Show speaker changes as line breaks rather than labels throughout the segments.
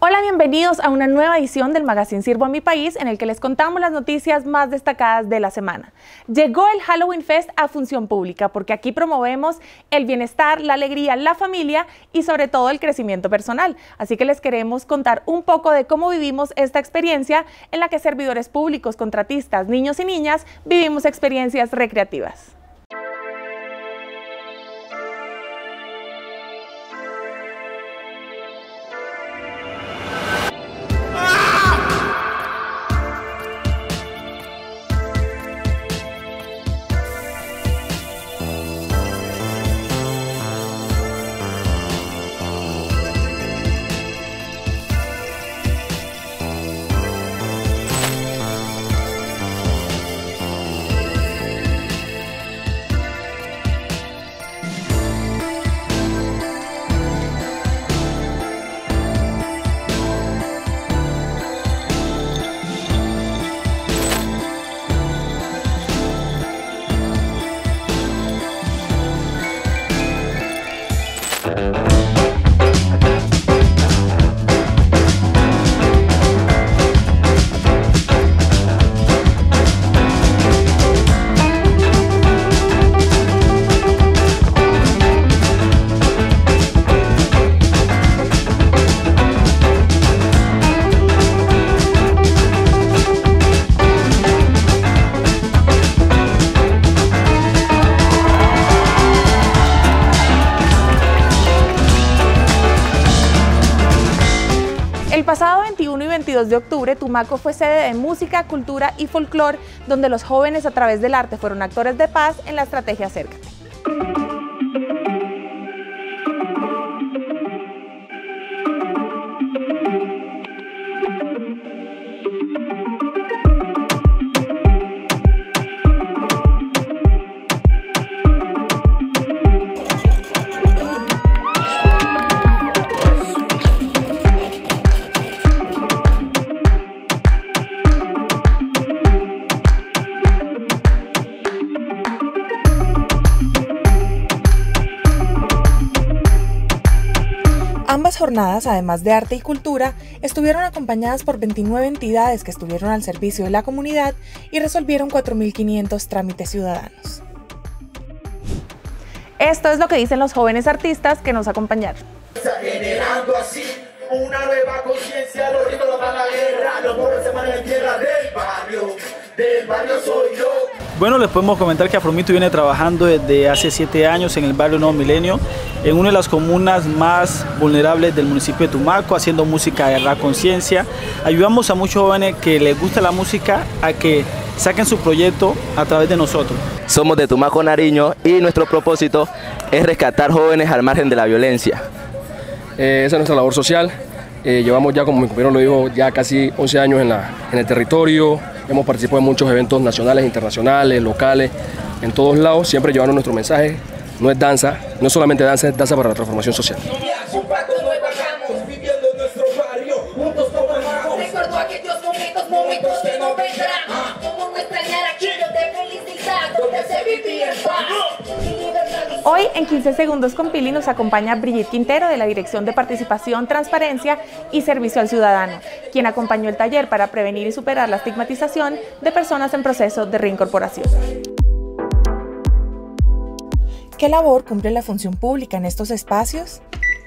Hola, bienvenidos a una nueva edición del Magazine Sirvo a mi país en el que les contamos las noticias más destacadas de la semana. Llegó el Halloween Fest a función pública porque aquí promovemos el bienestar, la alegría, la familia y sobre todo el crecimiento personal. Así que les queremos contar un poco de cómo vivimos esta experiencia en la que servidores públicos, contratistas, niños y niñas vivimos experiencias recreativas. El 22 de octubre, Tumaco fue sede de música, cultura y folclor, donde los jóvenes a través del arte fueron actores de paz en la estrategia Acércate. Jornadas, además de arte y cultura, estuvieron acompañadas por 29 entidades que estuvieron al servicio de la comunidad y resolvieron 4.500 trámites ciudadanos. Esto es lo que dicen los jóvenes artistas que nos acompañaron.
Está generando así una nueva conciencia, los ricos no van a la guerra, los pobres se van en tierra del barrio, del barrio soy yo.
Bueno, les podemos comentar que Afromito viene trabajando desde hace siete años en el barrio Nuevo Milenio, en una de las comunas más vulnerables del municipio de Tumaco, haciendo música de la conciencia. Ayudamos a muchos jóvenes que les gusta la música a que saquen su proyecto a través de nosotros.
Somos de Tumaco Nariño y nuestro propósito es rescatar jóvenes al margen de la violencia.
Eh, esa es nuestra labor social. Eh, llevamos ya, como mi compañero lo dijo, ya casi 11 años en, la, en el territorio. Hemos participado en muchos eventos nacionales, internacionales, locales, en todos lados, siempre llevando nuestro mensaje. No es danza, no es solamente danza, es danza para la transformación social.
Hoy en 15 segundos con Pili nos acompaña Brigitte Quintero de la Dirección de Participación, Transparencia y Servicio al Ciudadano, quien acompañó el taller para prevenir y superar la estigmatización de personas en proceso de reincorporación. ¿Qué labor cumple la función pública en estos espacios?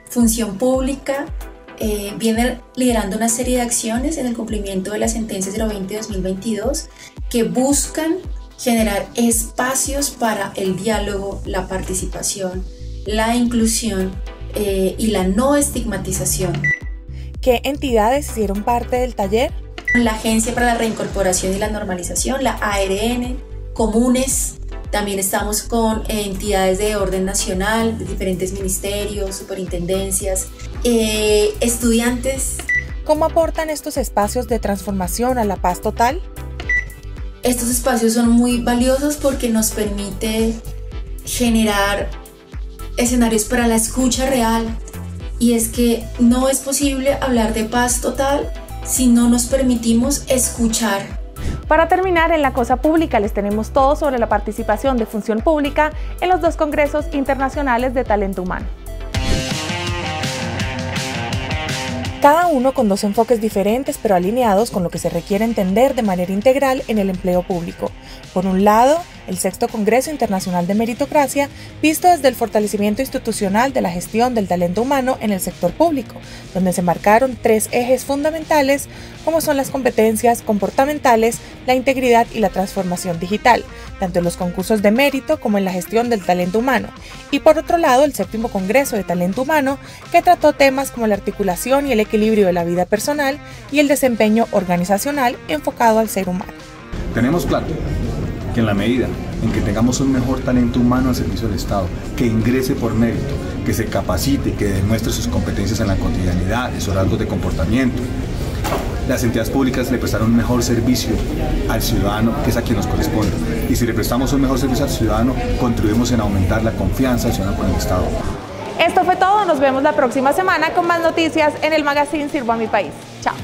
Función Pública eh, viene liderando una serie de acciones en el cumplimiento de la sentencia 020-2022 que buscan generar espacios para el diálogo, la participación, la inclusión eh, y la no estigmatización.
¿Qué entidades hicieron parte del taller?
La Agencia para la Reincorporación y la Normalización, la ARN, comunes, también estamos con entidades de orden nacional, de diferentes ministerios, superintendencias, eh, estudiantes.
¿Cómo aportan estos espacios de transformación a la paz total?
Estos espacios son muy valiosos porque nos permite generar escenarios para la escucha real. Y es que no es posible hablar de paz total si no nos permitimos escuchar
Para terminar, en la cosa pública les tenemos todo sobre la participación de función pública en los dos congresos internacionales de talento humano.
Cada uno con dos enfoques diferentes pero alineados con lo que se requiere entender de manera integral en el empleo público. Por un lado, el sexto Congreso Internacional de Meritocracia, visto desde el fortalecimiento institucional de la gestión del talento humano en el sector público, donde se marcaron tres ejes fundamentales como son las competencias comportamentales, la integridad y la transformación digital, tanto en los concursos de mérito como en la gestión del talento humano. Y por otro lado, el séptimo Congreso de Talento Humano, que trató temas como la articulación y el equilibrio de la vida personal y el desempeño organizacional enfocado al ser humano.
Tenemos claro que en la medida en que tengamos un mejor talento humano al servicio del Estado, que ingrese por mérito, que se capacite, que demuestre sus competencias en la cotidianidad, esos rasgos de comportamiento, las entidades públicas le prestarán un mejor servicio al ciudadano, que es a quien nos corresponde. Y si le prestamos un mejor servicio al ciudadano, contribuimos en aumentar la confianza del ciudadano con el Estado.
Esto fue todo, nos vemos la próxima semana con más noticias en el magazine Sirvo a mi país. Chao.